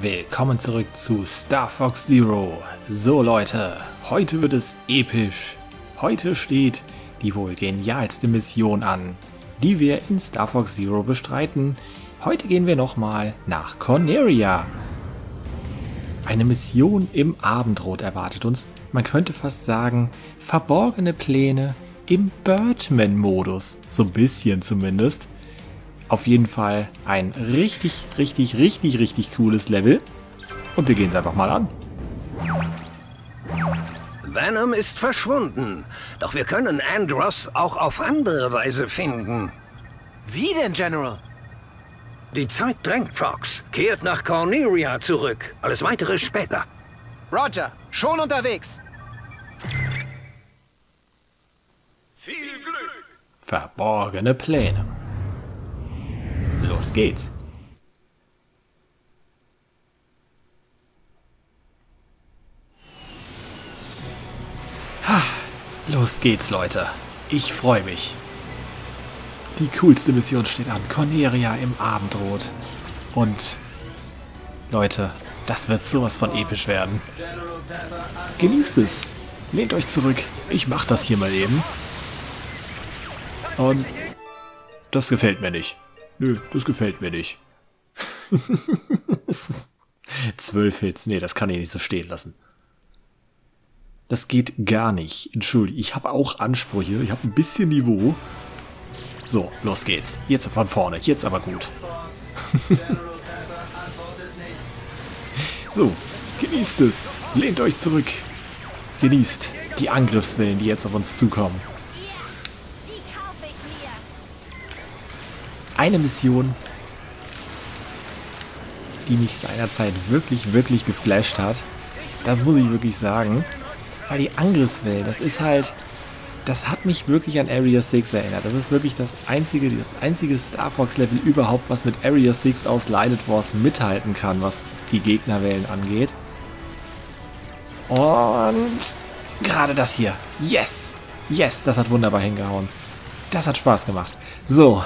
Willkommen zurück zu Star Fox Zero. So Leute, heute wird es episch. Heute steht die wohl genialste Mission an, die wir in Star Fox Zero bestreiten. Heute gehen wir nochmal nach Corneria. Eine Mission im Abendrot erwartet uns. Man könnte fast sagen, verborgene Pläne im Birdman-Modus. So ein bisschen zumindest. Auf jeden Fall ein richtig, richtig, richtig, richtig cooles Level. Und wir gehen es einfach mal an. Venom ist verschwunden. Doch wir können Andros auch auf andere Weise finden. Wie denn, General? Die Zeit drängt, Fox. Kehrt nach Corneria zurück. Alles weitere später. Roger, schon unterwegs. Viel Glück. Verborgene Pläne. Los geht's. Ha, los geht's, Leute. Ich freue mich. Die coolste Mission steht an. Corneria im Abendrot. Und, Leute, das wird sowas von episch werden. Genießt es. Lehnt euch zurück. Ich mach das hier mal eben. Und das gefällt mir nicht. Nö, das gefällt mir nicht. Zwölf Hits. Nee, das kann ich nicht so stehen lassen. Das geht gar nicht. Entschuldigung, ich habe auch Ansprüche. Ich habe ein bisschen Niveau. So, los geht's. Jetzt von vorne. Jetzt aber gut. so, genießt es. Lehnt euch zurück. Genießt die Angriffswellen, die jetzt auf uns zukommen. Eine Mission, die mich seinerzeit wirklich, wirklich geflasht hat. Das muss ich wirklich sagen. Weil die Angriffswellen, das ist halt, das hat mich wirklich an Area 6 erinnert. Das ist wirklich das einzige, das einzige Star Fox Level überhaupt, was mit Area 6 aus Lighted Wars mithalten kann, was die Gegnerwellen angeht. Und gerade das hier. Yes! Yes, das hat wunderbar hingehauen. Das hat Spaß gemacht. So.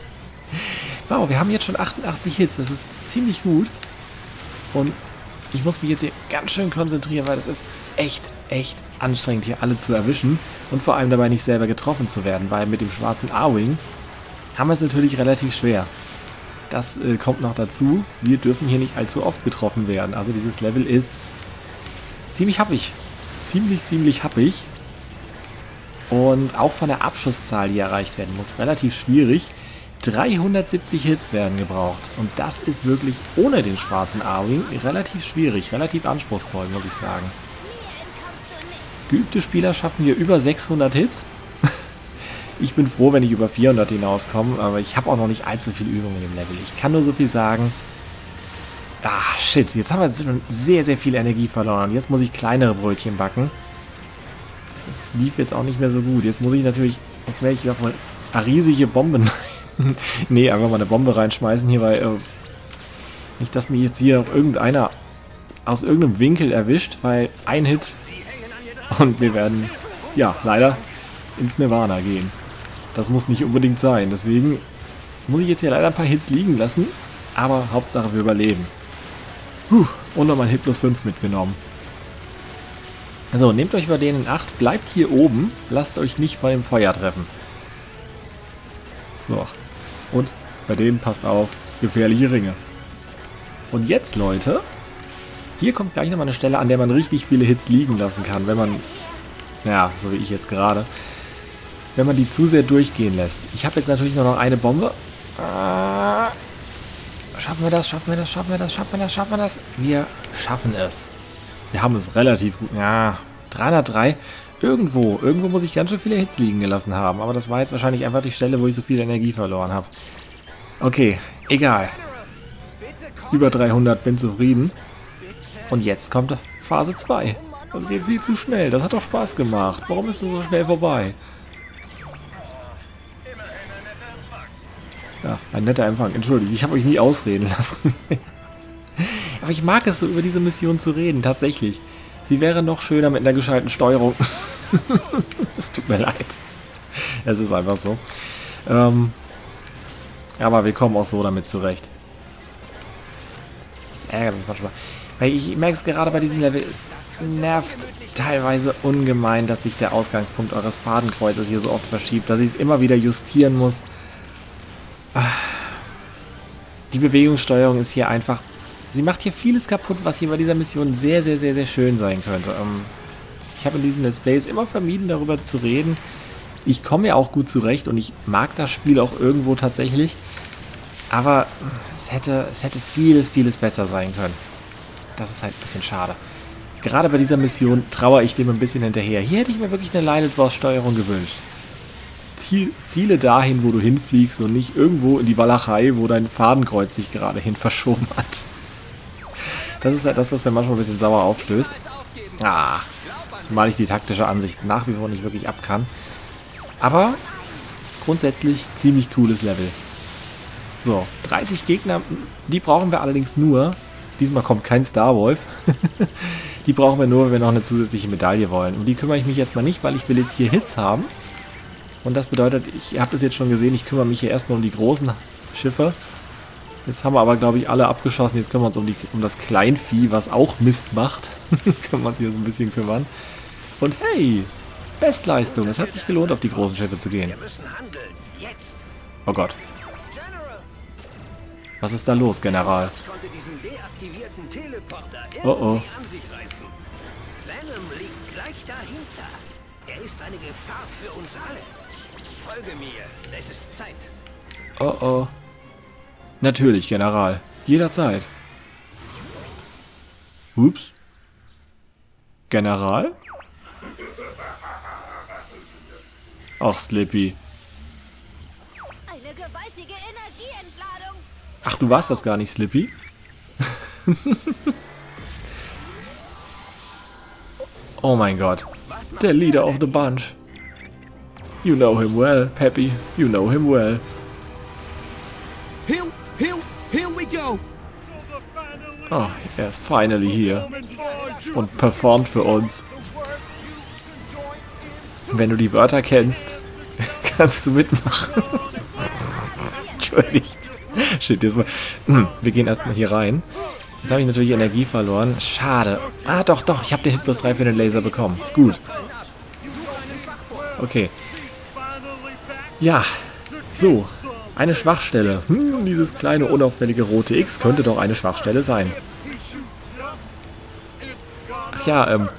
wow, wir haben jetzt schon 88 Hits. Das ist ziemlich gut. Und ich muss mich jetzt hier ganz schön konzentrieren, weil es ist echt, echt anstrengend, hier alle zu erwischen. Und vor allem dabei nicht selber getroffen zu werden, weil mit dem schwarzen A-Wing haben wir es natürlich relativ schwer. Das äh, kommt noch dazu. Wir dürfen hier nicht allzu oft getroffen werden. Also dieses Level ist ziemlich happig. Ziemlich, ziemlich happig. Und auch von der Abschusszahl, die erreicht werden muss, relativ schwierig. 370 Hits werden gebraucht. Und das ist wirklich ohne den schwarzen A-Wing relativ schwierig, relativ anspruchsvoll, muss ich sagen. Geübte Spieler schaffen hier über 600 Hits. Ich bin froh, wenn ich über 400 hinauskomme, aber ich habe auch noch nicht allzu viel Übung in dem Level. Ich kann nur so viel sagen. Ah, shit, jetzt haben wir schon sehr, sehr viel Energie verloren. Jetzt muss ich kleinere Brötchen backen. Das lief jetzt auch nicht mehr so gut. Jetzt muss ich natürlich, jetzt werde ich noch mal eine riesige Bombe nee, einfach mal eine Bombe reinschmeißen hier, weil äh, nicht, dass mir jetzt hier irgendeiner aus irgendeinem Winkel erwischt, weil ein Hit und wir werden, ja, leider ins Nirvana gehen. Das muss nicht unbedingt sein, deswegen muss ich jetzt hier leider ein paar Hits liegen lassen, aber Hauptsache wir überleben. Puh, und nochmal ein Hit plus 5 mitgenommen. Also, nehmt euch bei denen in Acht, bleibt hier oben, lasst euch nicht vor dem Feuer treffen. So, und bei denen passt auf, gefährliche Ringe. Und jetzt, Leute, hier kommt gleich nochmal eine Stelle, an der man richtig viele Hits liegen lassen kann, wenn man, ja, so wie ich jetzt gerade, wenn man die zu sehr durchgehen lässt. Ich habe jetzt natürlich nur noch eine Bombe. Ah, schaffen wir das, schaffen wir das, schaffen wir das, schaffen wir das, schaffen wir das? Wir schaffen es. Wir haben es relativ gut, ja, 303. Irgendwo, irgendwo muss ich ganz schön viele Hits liegen gelassen haben. Aber das war jetzt wahrscheinlich einfach die Stelle, wo ich so viel Energie verloren habe. Okay, egal. Über 300, bin zufrieden. Und jetzt kommt Phase 2. Das geht viel zu schnell. Das hat doch Spaß gemacht. Warum ist das so schnell vorbei? Ja, ein netter Empfang. Entschuldigt, ich habe euch nie ausreden lassen. Aber ich mag es so, über diese Mission zu reden, tatsächlich. Sie wäre noch schöner mit einer gescheiten Steuerung. es tut mir leid. Es ist einfach so. Ähm, aber wir kommen auch so damit zurecht. ärgert mich manchmal. Weil ich merke es gerade bei diesem Level, es nervt teilweise ungemein, dass sich der Ausgangspunkt eures Fadenkreuzes hier so oft verschiebt, dass ich es immer wieder justieren muss. Ah. Die Bewegungssteuerung ist hier einfach... Sie macht hier vieles kaputt, was hier bei dieser Mission sehr, sehr, sehr, sehr schön sein könnte. Ähm, ich habe in diesem Let's Plays immer vermieden, darüber zu reden. Ich komme ja auch gut zurecht und ich mag das Spiel auch irgendwo tatsächlich. Aber es hätte, es hätte vieles, vieles besser sein können. Das ist halt ein bisschen schade. Gerade bei dieser Mission trauere ich dem ein bisschen hinterher. Hier hätte ich mir wirklich eine Light Wars Steuerung gewünscht. Ziel, ziele dahin, wo du hinfliegst und nicht irgendwo in die Walachei, wo dein Fadenkreuz sich gerade hin verschoben hat. Das ist halt das, was mir manchmal ein bisschen sauer aufstößt. Ah, zumal ich die taktische Ansicht nach wie vor nicht wirklich ab kann. Aber grundsätzlich ziemlich cooles Level. So, 30 Gegner, die brauchen wir allerdings nur. Diesmal kommt kein Starwolf. die brauchen wir nur, wenn wir noch eine zusätzliche Medaille wollen. Um die kümmere ich mich jetzt mal nicht, weil ich will jetzt hier Hits haben. Und das bedeutet, ich habe das jetzt schon gesehen, ich kümmere mich hier erstmal um die großen Schiffe. Jetzt haben wir aber, glaube ich, alle abgeschossen. Jetzt können wir uns um, die, um das Kleinvieh, was auch Mist macht, können wir uns hier so ein bisschen kümmern. Und hey, Bestleistung. Es hat sich gelohnt, auf die großen Schiffe zu gehen. Oh Gott. Was ist da los, General? Oh oh. Ist Zeit. Oh oh. Natürlich, General. Jederzeit. Ups. General? Ach, Slippy. Eine gewaltige Energieentladung. Ach, du warst das gar nicht, Slippy? oh mein Gott. Der Leader of the Bunch. You know him well, Peppy. You know him well. Oh, er ist finally hier. Und performt für uns. Wenn du die Wörter kennst, kannst du mitmachen. Entschuldigt. Shit, jetzt mal. Hm, wir gehen erstmal hier rein. Jetzt habe ich natürlich Energie verloren. Schade. Ah, doch, doch. Ich habe den Hit plus 3 für den Laser bekommen. Gut. Okay. Ja. So. Eine Schwachstelle. Hm, dieses kleine, unauffällige rote X könnte doch eine Schwachstelle sein. Ach ja, ähm...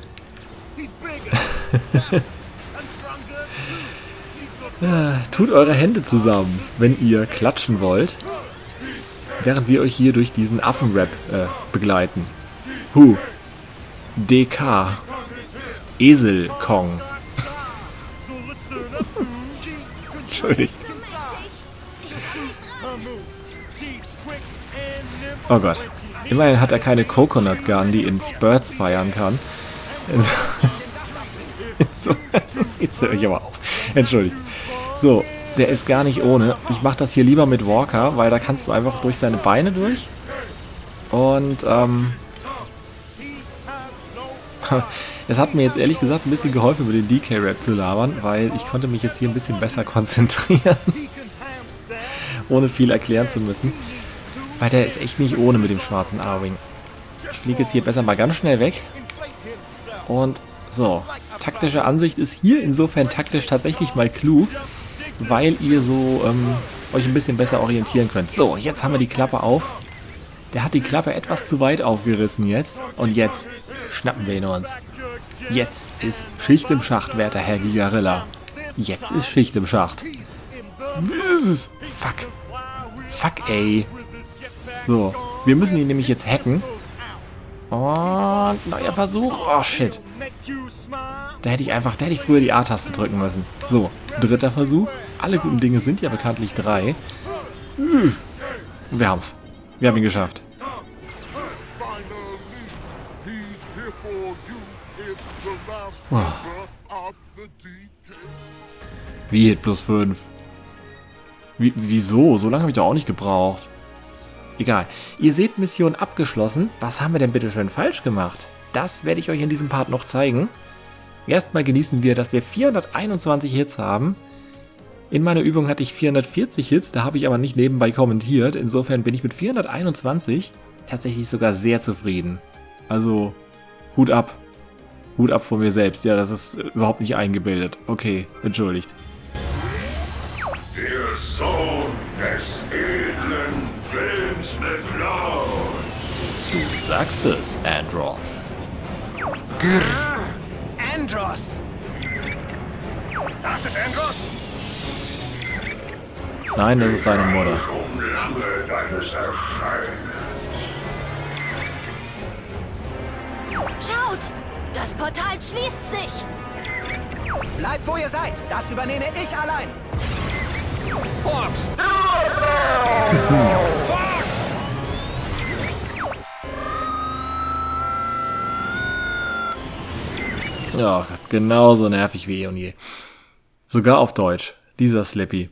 Tut eure Hände zusammen, wenn ihr klatschen wollt, während wir euch hier durch diesen Affenrap äh, begleiten. Hu. DK. Esel Kong. Entschuldigt. Oh Gott. Immerhin hat er keine Coconut Gun, die in Spurts feiern kann. so, jetzt höre ich aber auf. Entschuldigt. So, der ist gar nicht ohne. Ich mache das hier lieber mit Walker, weil da kannst du einfach durch seine Beine durch. Und, ähm... Es hat mir jetzt ehrlich gesagt ein bisschen geholfen, über den DK-Rap zu labern, weil ich konnte mich jetzt hier ein bisschen besser konzentrieren. ohne viel erklären zu müssen. Weil der ist echt nicht ohne mit dem schwarzen A-Wing. Ich fliege jetzt hier besser mal ganz schnell weg. Und so, taktische Ansicht ist hier insofern taktisch tatsächlich mal klug, weil ihr so ähm, euch ein bisschen besser orientieren könnt. So, jetzt haben wir die Klappe auf. Der hat die Klappe etwas zu weit aufgerissen jetzt. Und jetzt schnappen wir ihn uns. Jetzt ist Schicht im Schacht, werter Herr Gigarilla. Jetzt ist Schicht im Schacht. Fuck. Fuck, ey. So, wir müssen ihn nämlich jetzt hacken. Und neuer Versuch. Oh, shit. Da hätte ich einfach, da hätte ich früher die A-Taste drücken müssen. So, dritter Versuch. Alle guten Dinge sind ja bekanntlich drei. Hm. Wir haben's. Wir haben ihn geschafft. Oh. Wie Hit plus 5? Wie, wieso? So lange habe ich doch auch nicht gebraucht. Egal. Ihr seht Mission abgeschlossen. Was haben wir denn bitte schön falsch gemacht? Das werde ich euch in diesem Part noch zeigen. Erstmal genießen wir, dass wir 421 Hits haben. In meiner Übung hatte ich 440 Hits, da habe ich aber nicht nebenbei kommentiert. Insofern bin ich mit 421 tatsächlich sogar sehr zufrieden. Also, Hut ab. Hut ab von mir selbst. Ja, das ist überhaupt nicht eingebildet. Okay, entschuldigt. Sagst es, Andros. Andros! Das ist Andros? Nein, das ist deine Mutter. Schon lange deines Erscheinens. Schaut! Das Portal schließt sich! Bleibt, wo ihr seid. Das übernehme ich allein. Fox! Fox! Ja, Gott, genauso nervig wie eh und je. Sogar auf Deutsch. Dieser Slippy.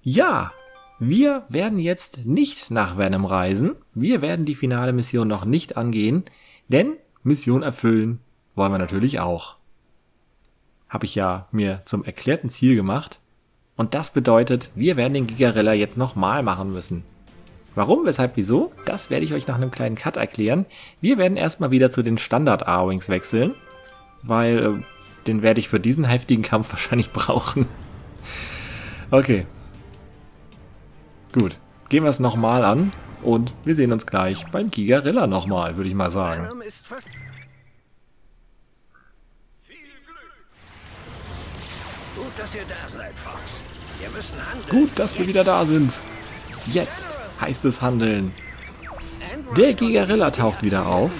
Ja, wir werden jetzt nicht nach Venom reisen. Wir werden die finale Mission noch nicht angehen, denn Mission erfüllen wollen wir natürlich auch. Habe ich ja mir zum erklärten Ziel gemacht. Und das bedeutet, wir werden den Gigarilla jetzt nochmal machen müssen. Warum, weshalb, wieso? Das werde ich euch nach einem kleinen Cut erklären. Wir werden erstmal wieder zu den Standard A-Wings wechseln, weil äh, den werde ich für diesen heftigen Kampf wahrscheinlich brauchen. Okay. Gut. Gehen wir es nochmal an und wir sehen uns gleich beim Gigarilla nochmal, würde ich mal sagen. Gut, dass ihr da seid, Fox. Wir müssen handeln. Gut, dass wir wieder da sind. Jetzt heißt es handeln. Der Gigarilla taucht wieder auf.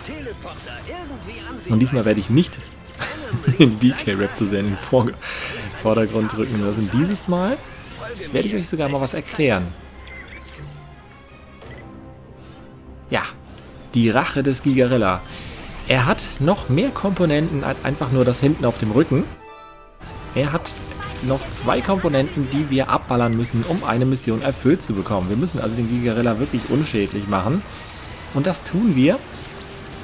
Und diesmal werde ich nicht den DK-Rap zu sehr in den Vor Vordergrund drücken lassen. Dieses Mal werde ich euch sogar mal was erklären. Ja, die Rache des Gigarilla. Er hat noch mehr Komponenten als einfach nur das hinten auf dem Rücken. Er hat noch zwei Komponenten, die wir abballern müssen, um eine Mission erfüllt zu bekommen. Wir müssen also den Gigarilla wirklich unschädlich machen. Und das tun wir,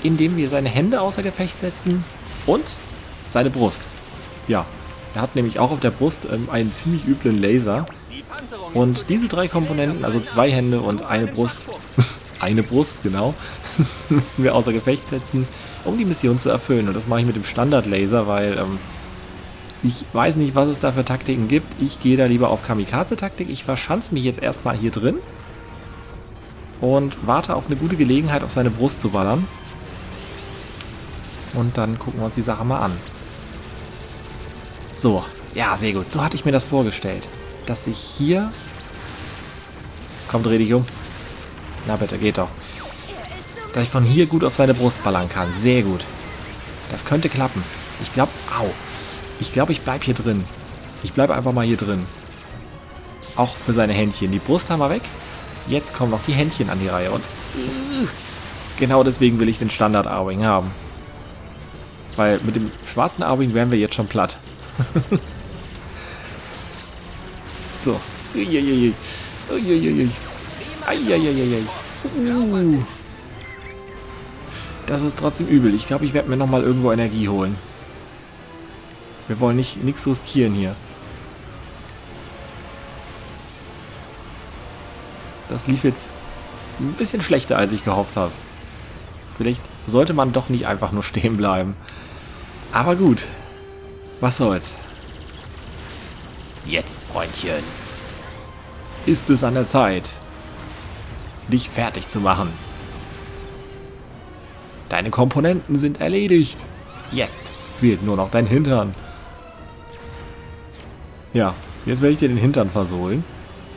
indem wir seine Hände außer Gefecht setzen und seine Brust. Ja, er hat nämlich auch auf der Brust ähm, einen ziemlich üblen Laser. Und diese drei Komponenten, also zwei Hände und eine Brust, eine Brust, genau, müssten wir außer Gefecht setzen, um die Mission zu erfüllen. Und das mache ich mit dem Standard-Laser, weil ähm, ich weiß nicht, was es da für Taktiken gibt. Ich gehe da lieber auf Kamikaze-Taktik. Ich verschanze mich jetzt erstmal hier drin und warte auf eine gute Gelegenheit, auf seine Brust zu ballern. Und dann gucken wir uns die Sache mal an. So, ja, sehr gut. So hatte ich mir das vorgestellt. Dass ich hier... Komm, dreh dich um. Na bitte, geht doch. Dass ich von hier gut auf seine Brust ballern kann. Sehr gut. Das könnte klappen. Ich glaube... Au. Ich glaube, ich bleib hier drin. Ich bleibe einfach mal hier drin. Auch für seine Händchen. Die Brust haben wir weg. Jetzt kommen noch die Händchen an die Reihe. Und... Genau deswegen will ich den Standard A-Wing haben. Weil mit dem schwarzen A-Wing wären wir jetzt schon platt. So. Das ist trotzdem übel. Ich glaube, ich werde mir nochmal irgendwo Energie holen. Wir wollen nicht nichts riskieren hier. Das lief jetzt ein bisschen schlechter, als ich gehofft habe. Vielleicht sollte man doch nicht einfach nur stehen bleiben. Aber gut. Was soll's. Jetzt, Freundchen. Ist es an der Zeit, dich fertig zu machen. Deine Komponenten sind erledigt. Jetzt fehlt nur noch dein Hintern. Ja, jetzt werde ich dir den Hintern versohlen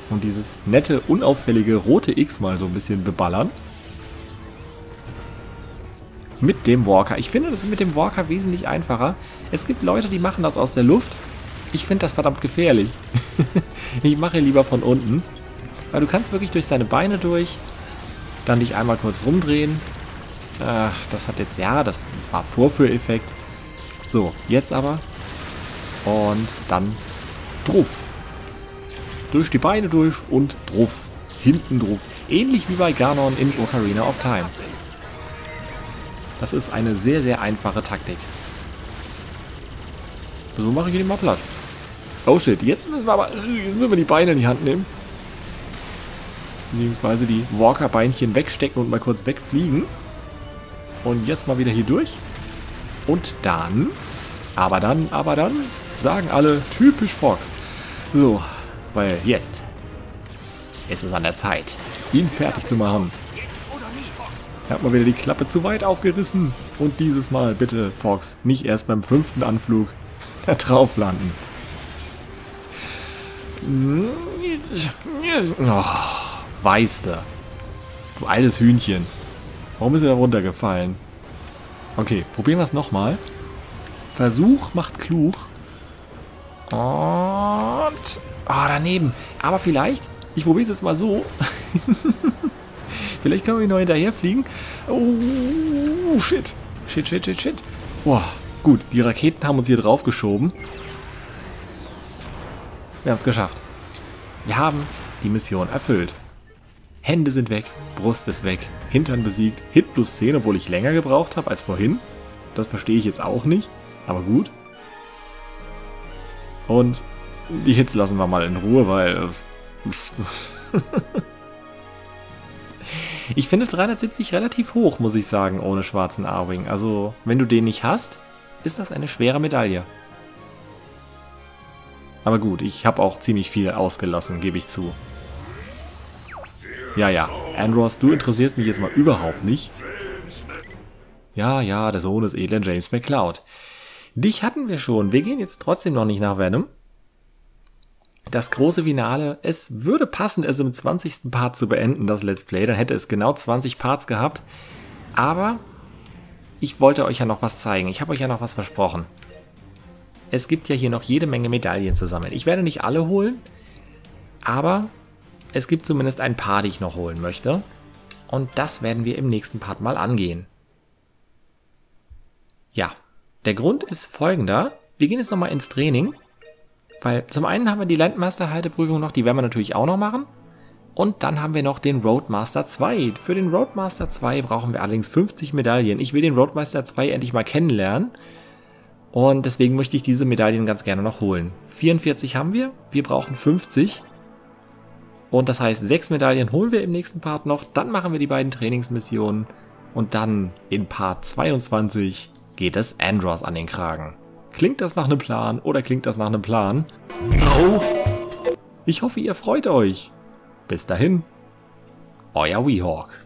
und dieses nette, unauffällige rote X mal so ein bisschen beballern. Mit dem Walker. Ich finde das mit dem Walker wesentlich einfacher. Es gibt Leute, die machen das aus der Luft. Ich finde das verdammt gefährlich. ich mache lieber von unten. Weil du kannst wirklich durch seine Beine durch, dann dich einmal kurz rumdrehen. Äh, das hat jetzt, ja, das war Vorführeffekt. So, jetzt aber. Und dann drauf. Durch die Beine durch und drauf. Hinten drauf. Ähnlich wie bei Ganon in Ocarina of Time. Das ist eine sehr, sehr einfache Taktik. So mache ich ihn mal platt. Oh shit, jetzt müssen wir aber jetzt müssen wir die Beine in die Hand nehmen. Beziehungsweise die Walker-Beinchen wegstecken und mal kurz wegfliegen. Und jetzt mal wieder hier durch. Und dann, aber dann, aber dann, sagen alle, typisch Fox. So, weil jetzt ist es an der Zeit, ihn fertig zu machen. Er hat mal wieder die Klappe zu weit aufgerissen. Und dieses Mal bitte, Fox, nicht erst beim fünften Anflug da drauf landen. Oh, weißt du. Du altes Hühnchen. Warum ist er da runtergefallen? Okay, probieren wir es nochmal. Versuch macht klug. Und... Ah, oh, daneben. Aber vielleicht, ich probiere es jetzt mal so. vielleicht können wir ihn noch hinterher fliegen. Oh, shit. Shit, shit, shit, shit. Boah, gut. Die Raketen haben uns hier drauf geschoben. Wir haben es geschafft. Wir haben die Mission erfüllt. Hände sind weg, Brust ist weg, Hintern besiegt, Hit plus 10, obwohl ich länger gebraucht habe als vorhin. Das verstehe ich jetzt auch nicht, aber gut. Und die Hits lassen wir mal in Ruhe, weil... ich finde 370 relativ hoch, muss ich sagen, ohne schwarzen A-Wing. Also, wenn du den nicht hast, ist das eine schwere Medaille. Aber gut, ich habe auch ziemlich viel ausgelassen, gebe ich zu. Ja, ja, Andros, du interessierst mich jetzt mal überhaupt nicht. Ja, ja, der Sohn des edlen James McCloud. Dich hatten wir schon. Wir gehen jetzt trotzdem noch nicht nach Venom. Das große Finale. Es würde passen, es im 20. Part zu beenden, das Let's Play. Dann hätte es genau 20 Parts gehabt. Aber ich wollte euch ja noch was zeigen. Ich habe euch ja noch was versprochen. Es gibt ja hier noch jede Menge Medaillen zu sammeln. Ich werde nicht alle holen, aber es gibt zumindest ein paar, die ich noch holen möchte. Und das werden wir im nächsten Part mal angehen. Ja, der Grund ist folgender. Wir gehen jetzt nochmal ins Training. Weil zum einen haben wir die Landmaster-Halteprüfung noch, die werden wir natürlich auch noch machen. Und dann haben wir noch den Roadmaster 2. Für den Roadmaster 2 brauchen wir allerdings 50 Medaillen. Ich will den Roadmaster 2 endlich mal kennenlernen. Und deswegen möchte ich diese Medaillen ganz gerne noch holen. 44 haben wir, wir brauchen 50. Und das heißt, sechs Medaillen holen wir im nächsten Part noch, dann machen wir die beiden Trainingsmissionen und dann in Part 22 geht es Andros an den Kragen. Klingt das nach einem Plan oder klingt das nach einem Plan? No. Ich hoffe, ihr freut euch. Bis dahin, euer Weehawk.